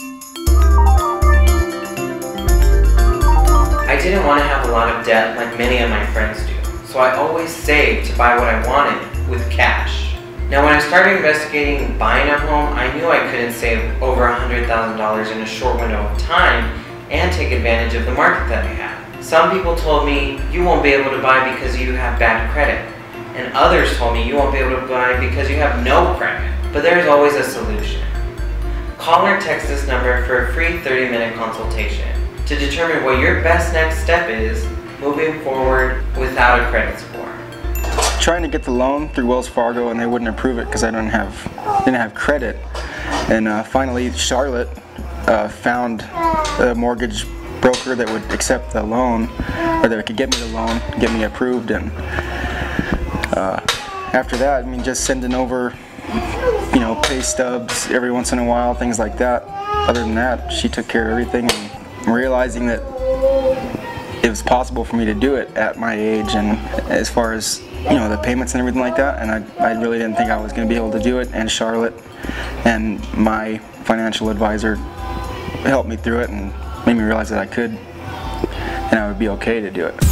I didn't want to have a lot of debt like many of my friends do, so I always saved to buy what I wanted with cash. Now when I started investigating buying a home, I knew I couldn't save over $100,000 in a short window of time and take advantage of the market that I had. Some people told me you won't be able to buy because you have bad credit, and others told me you won't be able to buy because you have no credit. But there's always a solution. Call or text this number for a free 30 minute consultation to determine what your best next step is moving forward without a credit score. Trying to get the loan through Wells Fargo and they wouldn't approve it because I didn't have didn't have credit. And uh, finally, Charlotte uh, found a mortgage broker that would accept the loan or that could get me the loan, get me approved. And uh, after that, I mean, just sending over you know, pay stubs every once in a while, things like that. Other than that, she took care of everything and realizing that it was possible for me to do it at my age and as far as you know the payments and everything like that and I, I really didn't think I was going to be able to do it and Charlotte and my financial advisor helped me through it and made me realize that I could and I would be okay to do it.